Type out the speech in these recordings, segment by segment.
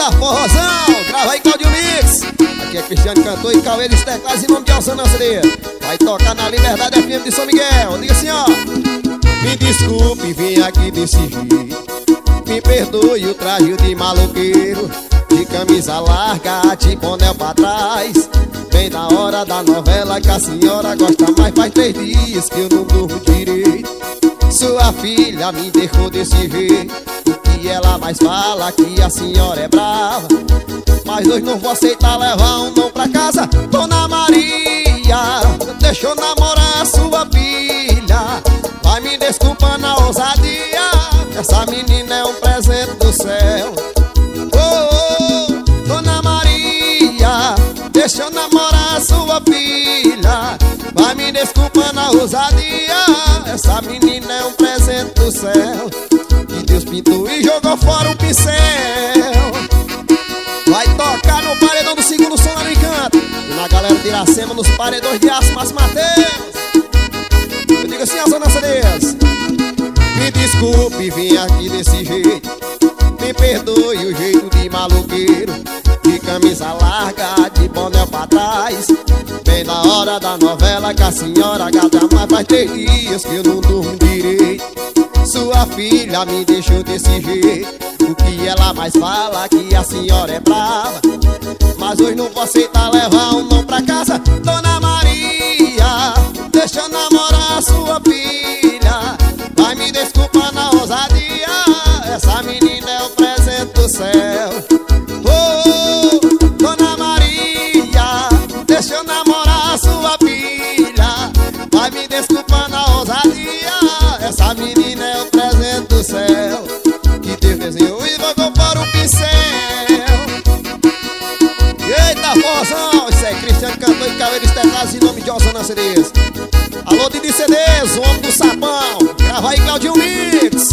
Eita, forrozão! Grava aí, Claudio Mix! Aqui é Cristiano Cantor e Cauê dos Teclados em nome de Alçana CD. Vai tocar na Liberdade FM de São Miguel. Diga assim, ó. Me desculpe, vim aqui desse jeito. Me perdoe o traje de maloqueiro. De camisa larga, de boné pra trás. Bem na hora da novela que a senhora gosta mais. Faz três dias que eu não durmo direito. Sua filha me deixou desse jeito. Que ela mais fala que a senhora é brava. Mas hoje não vou aceitar levar um não pra casa. Dona Maria, deixou namorar sua filha. Vai me desculpa na ousadia. Essa menina é um presente do céu. Oh, oh, Dona Maria, deixa eu namorar sua filha. Vai me desculpa na ousadia. Essa menina é um presente do céu. E jogou fora o pincel. Vai tocar no paredão do segundo som lá no encanto. E na galera de Iracema nos paredões de aço, mas Mateus. Eu digo assim, as CDs. Me desculpe, vim aqui desse jeito. Me perdoe o jeito de maloqueiro. De camisa larga, de boné pra trás. Bem na hora da novela que a senhora gata mais faz três dias que eu não durmo direito. Sua filha me deixou desse jeito. O que ela mais fala que a senhora é brava. Mas hoje não vou aceitar levar um não pra casa. Dona Maria, deixa eu namorar sua filha. Alô, Didi CDs, o homem do sapão. Grava aí, Claudinho Mix.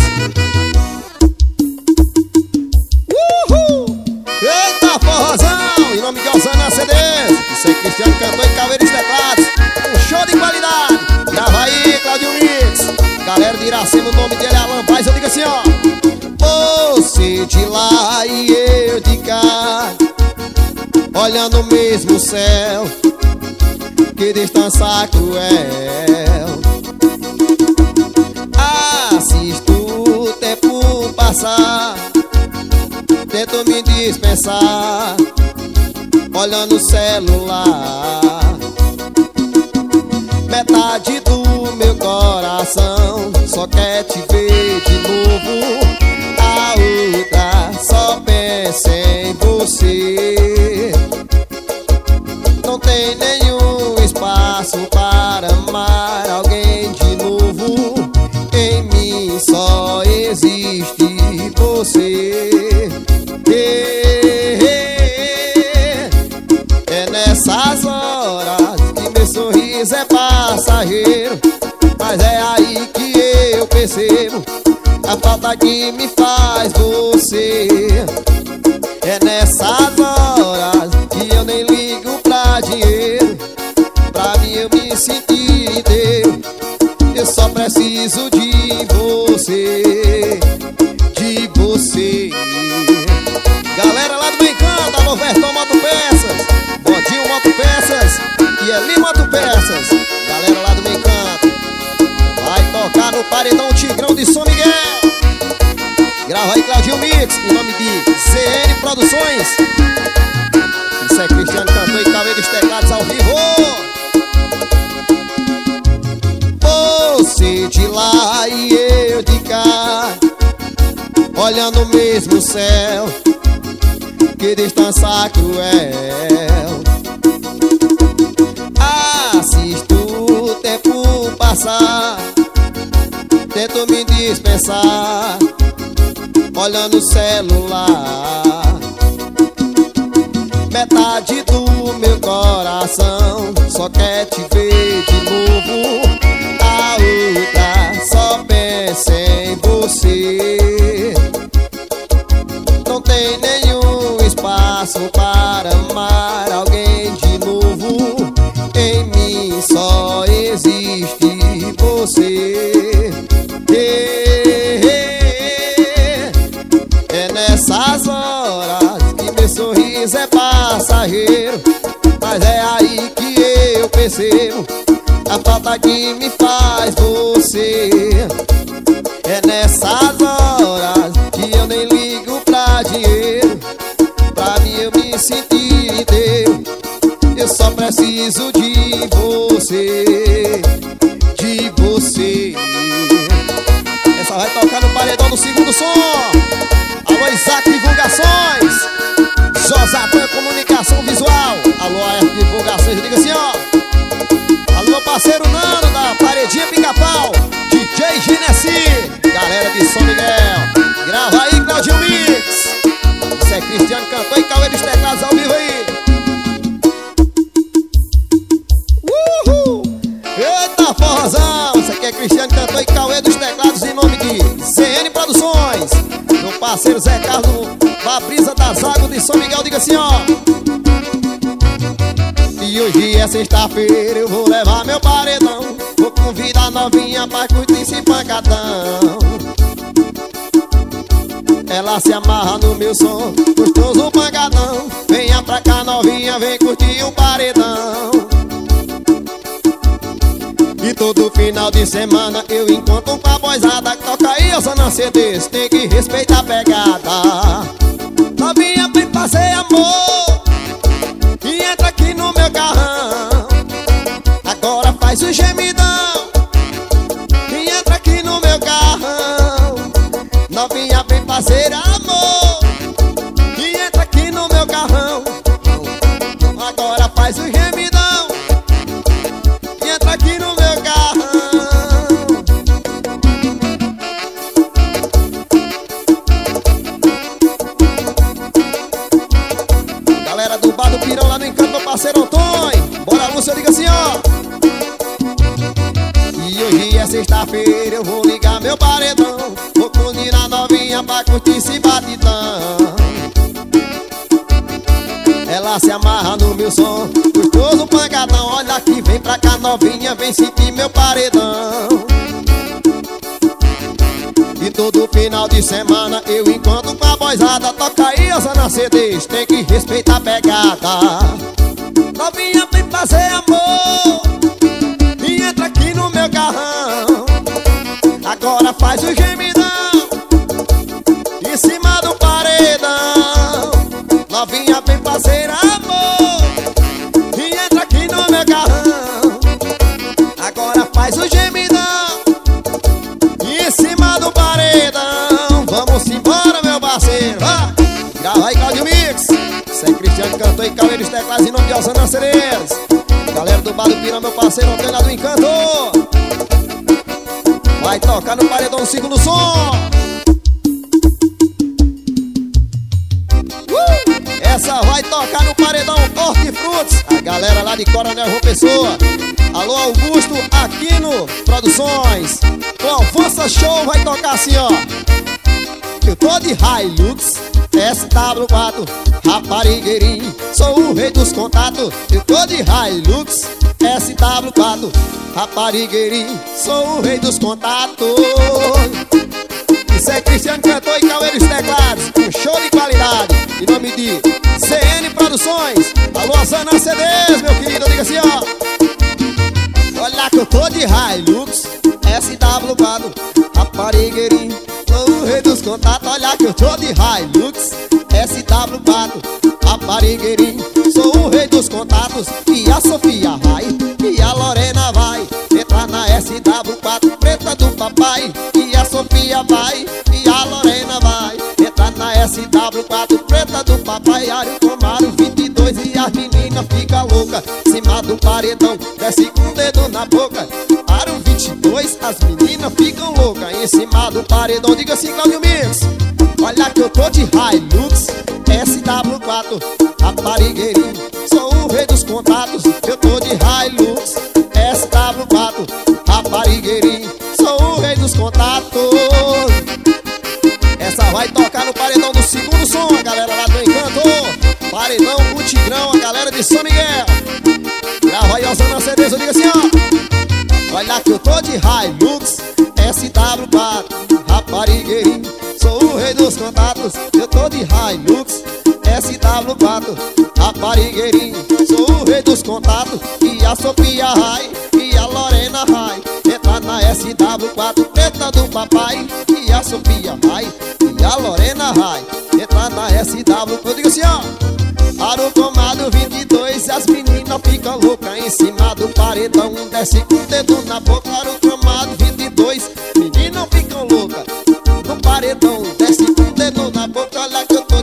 Uhul! Eita, forrozão! Em nome de Osana CDs. Isso é Cristiano Cantor e Caveiros Teclados. Um show de qualidade. Grava aí, Claudinho Mix. Galera de Iracema, o nome dele é Alan Paz. Eu digo assim, ó. Você de lá e eu de cá Olhando o mesmo céu Que distância cruel. Assisto o tempo passar Tento me dispensar Olhando o celular. Metade do meu coração Só quer te ver de novo. A outra só pensa em você. Não tem nenhum existe você É nessas horas que meu sorriso é passageiro. Mas é aí que eu percebo A falta que me faz você. É nessas horas que eu nem ligo pra dinheiro. Pra mim eu me sentir inteiro. Eu só preciso de você Em nome de ZN Produções. Isso é Cristiano Cantor e Caveiros Teclados ao vivo. Você de lá e eu de cá Olhando o mesmo céu Que distância cruel. Assisto o tempo passar Tento me dispensar Olhando o celular. Metade do meu coração Só quer te ver de novo Que me faz você. É nessas horas que eu nem ligo pra dinheiro. Pra mim eu me sentir inteiro. Eu só preciso de você De você. Essa vai tocar no paredão do segundo som parceiro Zé Carlos da Brisa das Águas de São Miguel Diga assim ó. E hoje é sexta-feira, eu vou levar meu paredão. Vou convidar novinha pra curtir esse pancadão. Ela se amarra no meu som, gostoso pancadão. Venha pra cá novinha, vem curtir o paredão. E todo final de semana eu encontro com a só não CDs, tem que respeitar a pegada. Novinha, vem fazer Lúcio, diga assim, ó. E hoje é sexta-feira, eu vou ligar meu paredão. Vou combinar novinha pra curtir esse batidão. Ela se amarra no meu som Gostoso pancadão Olha aqui, vem pra cá novinha Vem sentir meu paredão. E todo final de semana eu encontro com a boizada. Toca aí, Osana CDs, tem que respeitar a pegada fazer amor E entra aqui no meu carrão Agora faz o gemidão Em cima do paredão. Novinha vem fazer amor E entra aqui no meu carrão Agora faz o gemidão em cima do paredão. Vamos embora, meu parceiro Vai! Grava aí, Claudio Mix. É Cristiano Cantor e Cauê dos Teclados Em nome de Cerejas Galera do Bar do meu parceiro Antena do Encanto. Vai tocar no paredão segundo som. Uh! Essa vai tocar no paredão Hortifrutos A galera lá de Coronel João Pessoa? Alô Augusto Aquino Produções. O Alfonso Show vai tocar assim ó. Eu tô de Hilux SW4 Raparigueirinho Sou o rei dos contatos Eu tô de Hilux SW4 Raparigueirinho Sou o rei dos contatos. Isso é Cristiano Cantor e Cauê dos Teclados Um show de qualidade Em nome de CN Produções. Alô, Zana CDs, meu querido Diga assim, ó. Olha que eu tô de Hilux SW4 Raparigueirinho rei dos contatos Olha que eu tô de Hilux. SW4 Raparigueirinho Sou o rei dos contatos E a Sofia vai E a Lorena vai. Entrar na SW4 Preta do papai E a Sofia vai E a Lorena vai. Entrar na SW4 Preta do papai Ário Tomaro 22 E as meninas fica louca. Cima do paredão Desce com o dedo na boca. Ário 22 As meninas ficam Em cima do paredão Diga assim, Claudio Mix. Olha que eu tô de Hilux SW4 Raparigueirinho Sou o rei dos contatos. Eu tô de Hilux SW4 Raparigueirinho Sou o rei dos contatos. Essa vai tocar no paredão do segundo som A galera lá do Encanto. Paredão, o Tigrão, a galera de São Miguel. Grava aí, CDs, eu digo assim, ó. Olha que eu tô de Hilux SW4 Raparigueirinho Sou o rei dos contatos Eu tô de Hilux SW4 Raparigueirinho Sou o rei dos contatos E a Sofia Rai e a Lorena Rai. Entra na SW4 preta do papai E a Sofia Rai e a Lorena Rai. Entra na SW, eu digo assim ó. Para o comado 22 as meninas ficam loucas Em cima do paredão desce com o dedo na boca Para o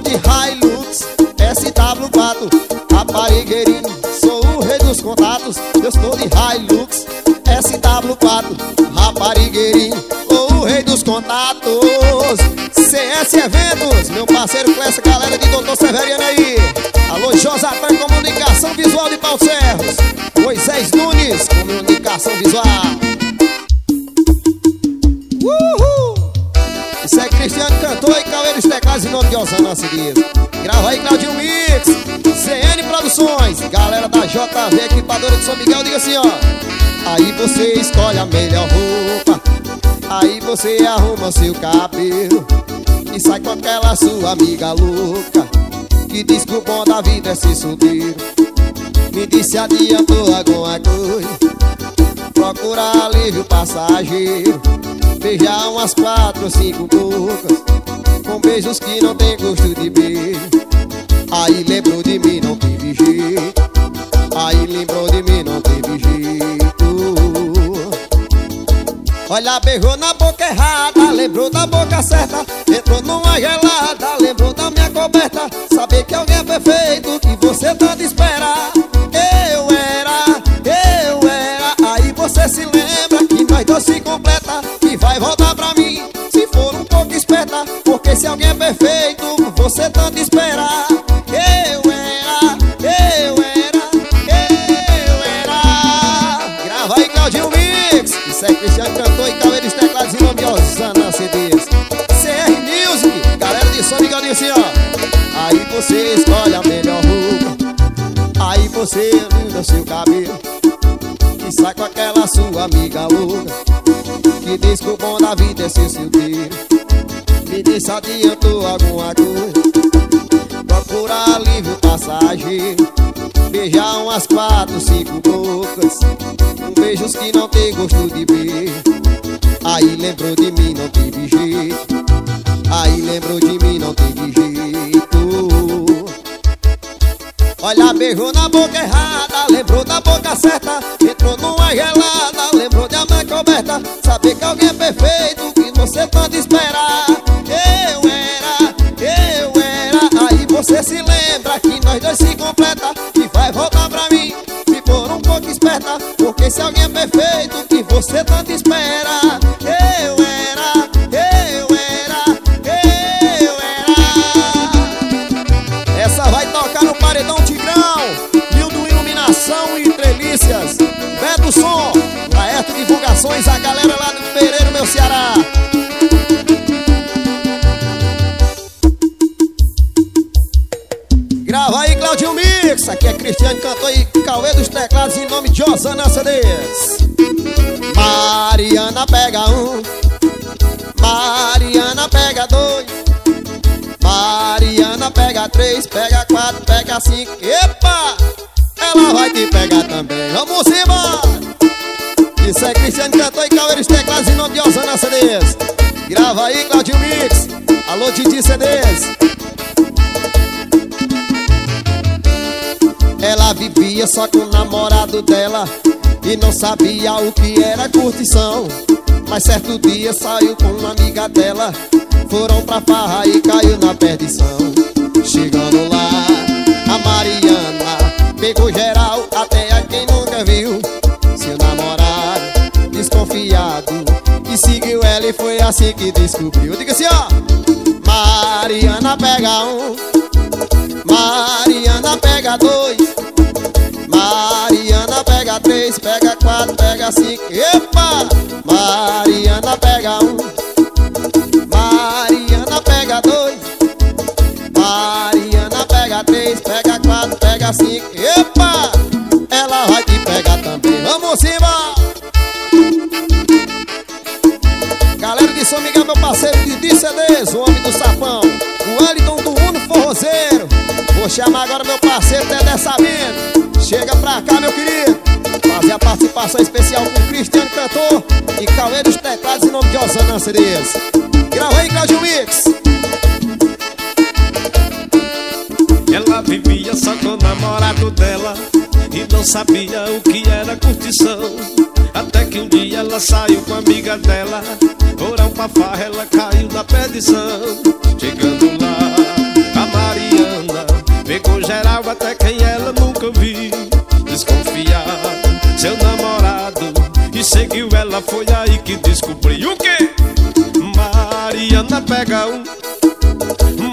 de Hilux SW4 Raparigueirinho, sou o rei dos contatos. Eu estou de Hilux SW4 Raparigueirinho, sou o rei dos contatos. CS Eventos, meu parceiro Clécio, galera de Doutor Severiano aí. Alô Josatan, comunicação visual de Pau Serros. Moisés Nunes, comunicação visual nome de Osana Grava aí Claudinho Mix. CN Produções. Galera da JV Equipadora de São Miguel Diga assim ó. Aí você escolhe a melhor roupa. Aí você arruma seu cabelo E sai com aquela sua amiga louca Que diz que o bom da vida é ser solteiro. Me disse adiantou alguma coisa? Procura alívio passageiro. Beijar umas quatro cinco bocas Com beijos que não tem gosto de beijo Aí lembrou de mim, não teve jeito. Aí lembrou de mim, não teve jeito. Olha, beijou na boca errada Lembrou da boca certa. Entrou numa gelada Lembrou da minha coberta. Saber que alguém é perfeito Que você tanto espera. Eu era, eu era. Aí você se lembra Que nós dois se completa Se alguém é perfeito Você tanto espera eu era, eu era, eu era. Grava aí Claudinho Mix. Isso é Cristiano Cantor e Caveiros Teclados em nome de Osana CDs CR Music, galera de Miguel disse ó. Aí você escolhe a melhor roupa. Aí você linda seu cabelo. E sai com aquela sua amiga louca Que diz que o bom da vida é ser solteiro Me disse adiantou alguma coisa Procura alívio passageiro Beijar umas quatro, cinco bocas. Com beijos que não tem gosto de beijo Aí lembrou de mim, não teve jeito. Aí lembrou de mim, não teve jeito. Olha, beijou na boca errada Lembrou da boca certa. Entrou numa gelada Lembrou de amar coberta. Saber que alguém é perfeito Que você tanto espera você se lembra Que nós dois se completa E vai voltar pra mim Se for um pouco esperta Porque se alguém é perfeito Que você tanto espera pega um, Mariana pega dois, Mariana pega três, pega quatro, pega cinco. Epa! Ela vai te pegar também. Vamos embora! Isso é Cristiano Cantor e Cauê dos Teclados em nome de Osana CDs. Grava aí, Claudinho Mix. Alô, Didi CDs. Ela vivia só com o namorado dela E não sabia o que era curtição Mas certo dia saiu com uma amiga dela. Foram pra farra e caiu na perdição. Chegando lá, a Mariana Pegou geral até a quem nunca viu. Seu namorado, desconfiado E seguiu ela e foi assim que descobriu. Diga assim ó. Mariana pega um Mariana pega dois Mariana pega três, pega pega cinco. Epa! Mariana pega um. Mariana pega dois. Mariana pega três, pega quatro, pega cinco. Epa! Ela vai te pegar também. Vamos embora! Galera de São Miguel, meu parceiro de CDs, o homem do sapão O Wellington do Uno Forrozeiro. Vou chamar agora meu parceiro Dedé Sabino. Chega pra cá, meu querido Fazer a participação especial com Cristiano Cantor E Cauê dos Teclados em nome de Osana CDs Grava aí, Claudio Mix. Ela vivia só com o namorado dela E não sabia o que era curtição. Até que um dia ela saiu com a amiga dela Foram pra farra, ela caiu na perdição. Chegando lá, a Mariana Pegou geral até quem ela seu namorado. E seguiu ela, foi aí que descobriu o quê? Mariana pega um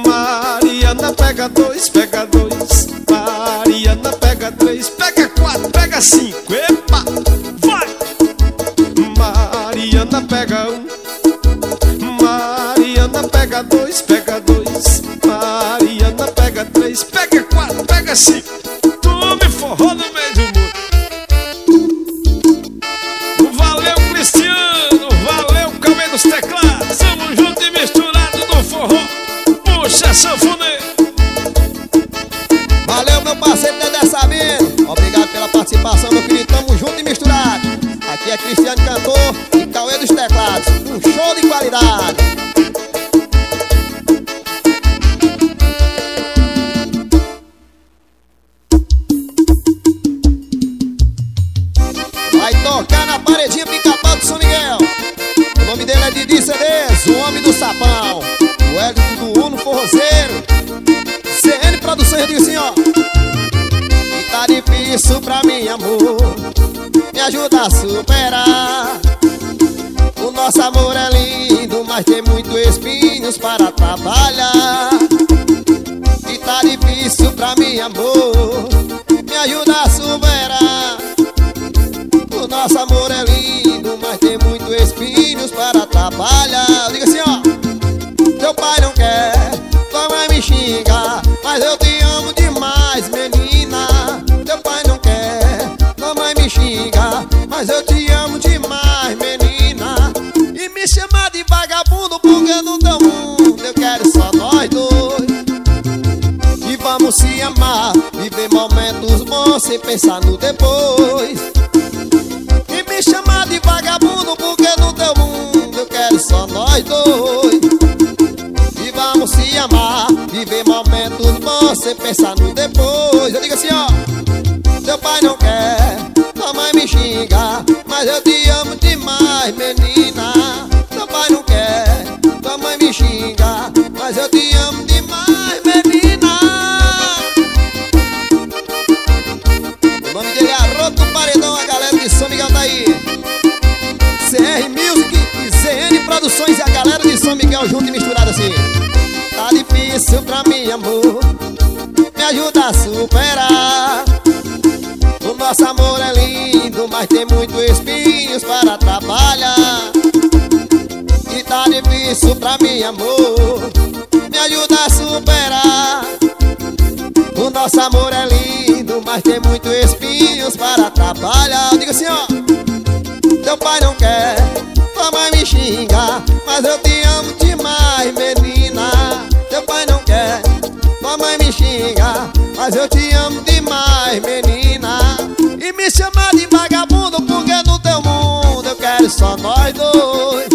Mariana pega dois, pega dois. Mariana pega três, pega quatro, pega cinco é Didi o homem do sapão O Hélio do Uno Forrozeiro. CN Produções, digo assim, ó. E tá difícil pra mim, amor Me ajuda a superar. O nosso amor é lindo Mas tem muito espinhos para trabalhar. E tá difícil pra mim, amor Me ajuda a Sem pensar no depois. E me chama de vagabundo porque no teu mundo Eu quero só nós dois. E vamos se amar Viver momentos bons sem pensar no depois. Eu digo assim, ó amor Me ajuda a superar. O nosso amor é lindo Mas tem muito espinhos para trabalhar E tá difícil pra mim, amor Me ajuda a superar. O nosso amor é lindo Mas tem muito espinhos para trabalhar Diga assim, ó Teu pai não quer tua mãe me xinga, mas eu te amo demais, menina. Só nós dois.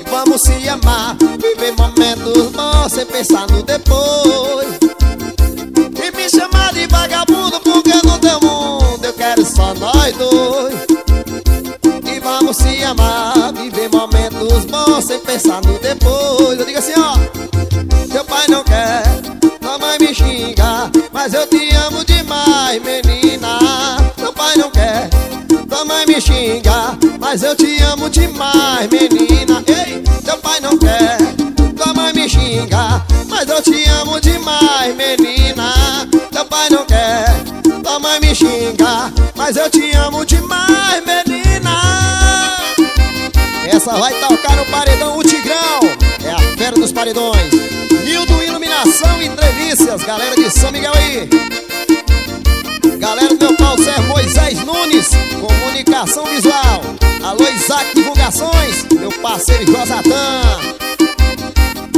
E vamos se amar, viver momentos bons sem pensar no depois. E me chama de vagabundo porque no teu mundo eu quero só nós dois. E vamos se amar, viver momentos bons sem pensar no depois. Eu digo assim, ó, teu pai não quer, tua mãe me xinga, mas eu te me xinga, mas eu te amo demais, menina. Ei, teu pai não quer, tua mãe me xinga, mas eu te amo demais, menina. Teu pai não quer, tua mãe me xinga, mas eu te amo demais, menina. Essa vai tocar no paredão o Tigrão É a fera dos paredões Nildo Iluminação e Entrevistas Galera de São Miguel aí Galera do meu pau Sérgio Moisés Divulgação Visual. Alô, Isaac Divulgações, meu parceiro Josatan.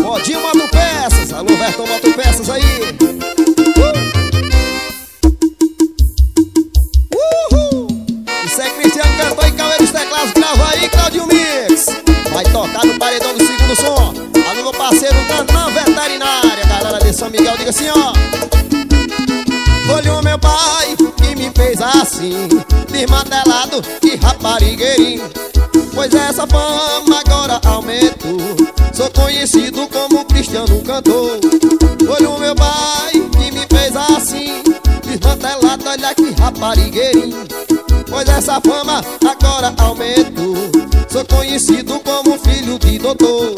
Modinho Motopeças, alô, Vertão Motopeças aí. Uhul! Isso é Cristiano Cantor e Caveiros Teclados, grava aí, Claudio Mix. Vai tocar no paredão do segundo som. Alô, meu parceiro tá Tantan Veterinária, galera de São Miguel, diga assim, ó. Olhou meu pai que me fez assim Desmantelado e raparigueirinho. Pois essa fama agora aumentou. Sou conhecido como Cristiano Cantor. Foi o meu pai que me fez assim. Desmantelado, olha que raparigueirinho. Pois essa fama agora aumentou. Sou conhecido como filho de doutor.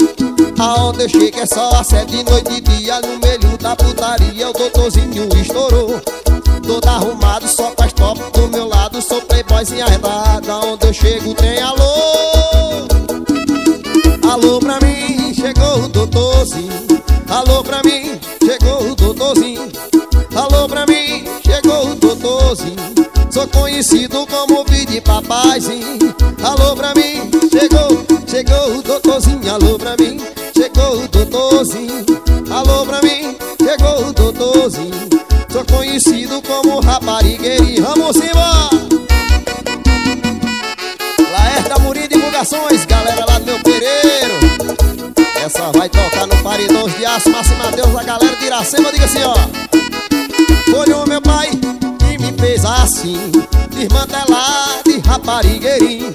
Aonde eu chego é só a sete noite e dia No meio da putaria o doutorzinho estourou. Todo arrumado, só Playboyzinha arredada Onde eu chego tem alô. Alô pra mim, chegou o doutorzinho. Alô pra mim, chegou o doutorzinho. Alô pra mim, chegou o doutorzinho. Sou conhecido como de papaizinho Alô pra mim, chegou, chegou o doutorzinho. Alô pra mim, chegou o doutorzinho. Alô pra mim, chegou o doutorzinho. Sou conhecido como raparigueirinho Vamos embora! Galera lá do meu Pereiro. Essa vai tocar no Paredões de Aço Márcio Matheus, a galera de Iracema Diga assim, ó. Foi o meu pai que me fez assim Desmantelar de raparigueirinho.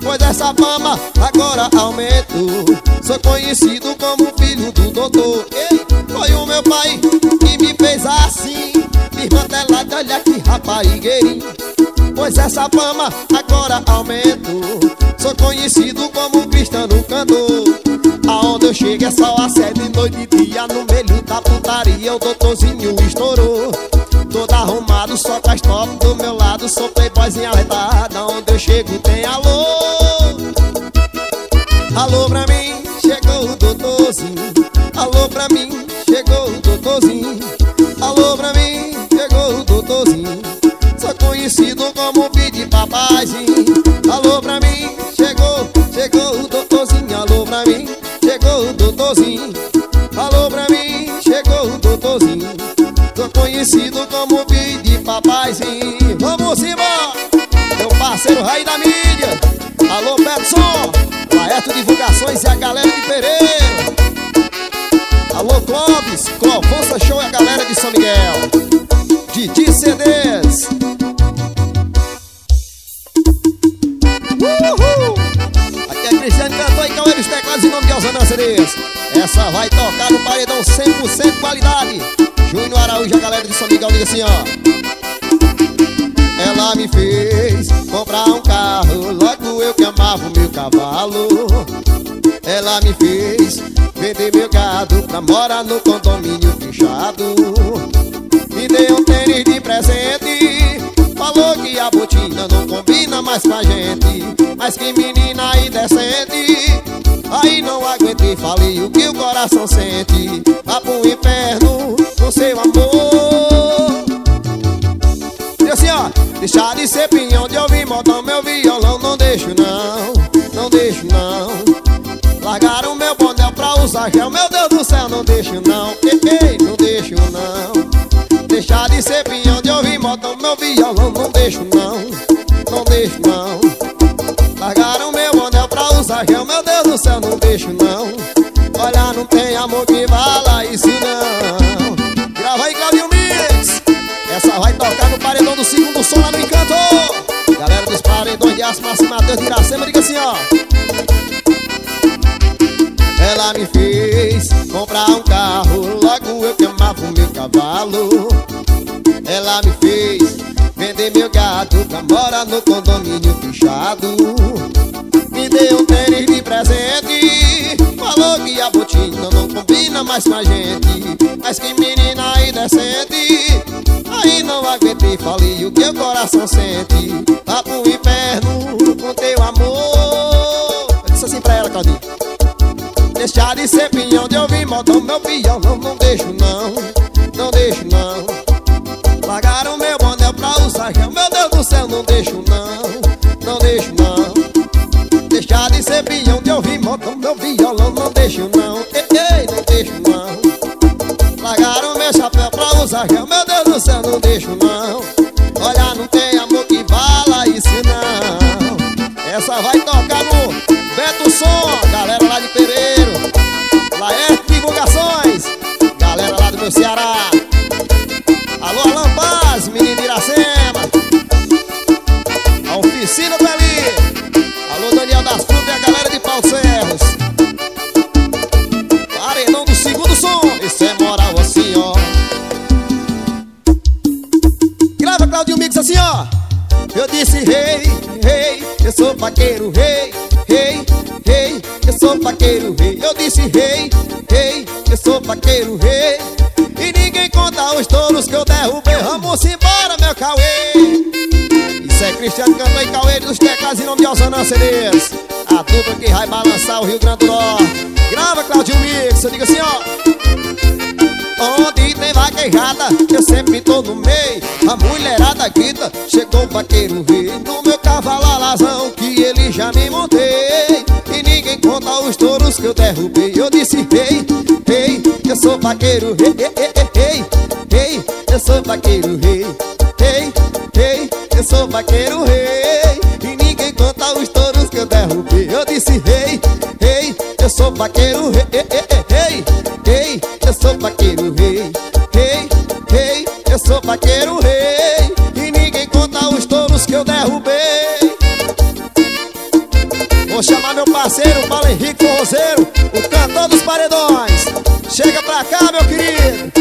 Pois essa fama agora aumentou. Sou conhecido como filho do doutor. Foi o meu pai que me fez assim Desmantelado, olha que raparigueirinho. Pois essa fama agora aumentou Sou conhecido como Cristiano Cantor Aonde eu chego é só a sede noite e dia No meio da putaria o doutorzinho estourou. Todo arrumado, só faz top do meu lado Sou playboyzinho arretada Onde eu chego tem alô. Alô pra mim, chegou o doutorzinho. Alô pra mim, chegou o doutorzinho. Alô pra mim, chegou o doutorzinho. Sou conhecido como pedi papaizinho conhecido como pedi papaizinho Vamos embora, meu parceiro rei da mídia. Alô Petson, Laerto Divulgações e a galera de Pereira. Alô Clóvis, Clovança Show e a galera de São Miguel. Didi CDs Uhul! Aqui é Cristiano Cantor e Cauê dos Teclados em nome de CDs Essa vai tocar no paredão 100% qualidade Júnior Araújo, a galera de São Miguel, diga assim ó. Ela me fez comprar um carro Logo eu que amava o meu cavalo. Ela me fez vender meu gado Pra morar no condomínio fechado. Me deu um tênis de presente Falou que a botina não combina mais com a gente. Mas que menina indecente falei o que o coração sente. Vá pro inferno com seu amor. E assim ó, deixar de ser pinhão de ouvir modão Meu violão não deixo não, não deixo não. Largaram meu boné pra usar gel Meu Deus do céu, não deixo não Ei, ei, não deixo não. Deixar de ser pinhão de ouvir modão Meu violão não deixo não, não deixo não. Largaram meu boné pra usar gel Meu Deus do céu, não deixo não não tem amor que vala isso não. Grava aí, Claudio Mix. Essa vai tocar no paredão do segundo som lá no Encanto. Galera dos paredões de aço, Márcio Matheus de Iracema Diga assim, ó. Ela me fez comprar um carro Logo eu que amava o meu cavalo. Ela me fez vender meu gado Pra morar no condomínio fechado mais com a gente. Mas que menina indecente. Aí não aguentei, falei o que o coração sente. Vá pro inferno com teu amor. Eu disse assim pra ela, Claudinho. Deixar de ser pinhão de ouvir modão Meu violão não deixo não, não deixo não. Pagaram meu boné pra usar gel Meu Deus do céu, não deixo não, não deixo não. Deixar de ser pinhão de ouvir modão Meu violão. Não deixo não, Meu Deus do céu, não deixo não. Olha, não tem amor que bala isso não. Essa vai tocar no Beto Som, galera lá de Pereiro. Laerte é Divulgações, galera lá do meu Ceará. Alô, Alan Paz, menino Iracema. A oficina do Eli. Alô, Daniel das Frutas e a galera de Pau Serros Paredão do segundo som, isso é moral. Disse rei, rei Eu sou vaqueiro, rei, rei, rei Eu sou vaqueiro, rei Eu disse rei, rei Eu sou vaqueiro, rei E ninguém conta os touros que eu derrubei. Vamos embora, meu Cauê. Isso é Cristiano Cantão e Cauê dos teclados em nome de Alzanã CDs A dupla que vai balançar o Rio Grande do Norte. Grava, Claudio Mix, eu digo assim, ó. Onde tem vaquejada, eu sempre tô no meio. A mulherada grita, chegou já me montei E ninguém conta os touros que eu derrubei Eu disse, rei, rei, eu sou vaqueiro rei, rei, rei, rei, eu sou vaqueiro rei Rei, rei, eu sou vaqueiro rei E ninguém conta os touros que eu derrubei Eu disse, rei, eu sou vaqueiro rei, rei, rei, eu sou vaqueiro rei, rei, rei, eu sou vaqueiro parceiro Paulo Henrique Roseiro, o cantor dos paredões. Chega pra cá, meu querido.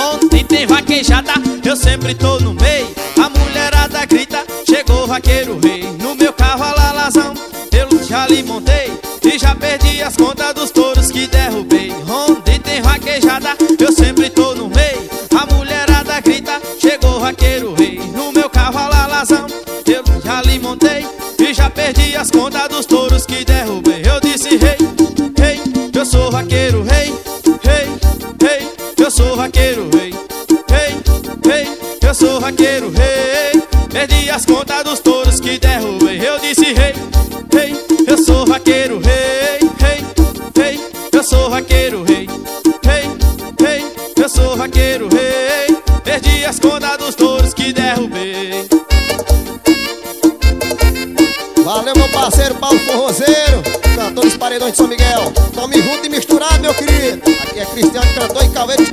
Ontem tem vaquejada, eu sempre tô no meio. A mulherada grita, chegou o vaqueiro rei. No meu cavalo alazão, eu já lhe montei E já perdi as contas dos touros que derrubei Onde tem vaquejada, eu sempre tô no meio A mulherada grita, chegou o vaqueiro Perdi as contas dos touros que derrubei. Eu disse rei, rei, eu sou vaqueiro rei Rei, rei, eu sou vaqueiro rei Rei, rei, eu sou vaqueiro rei Perdi as contas dos touros Paredões de São Miguel